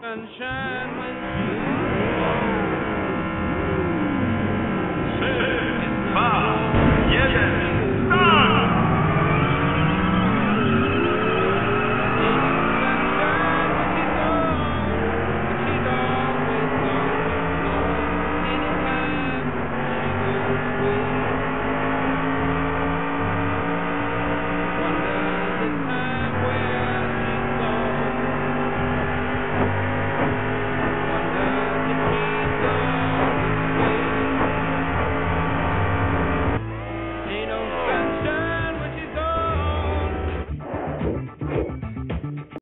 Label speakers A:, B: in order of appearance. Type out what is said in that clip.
A: sunshine